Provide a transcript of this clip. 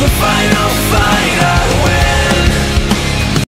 the final fight.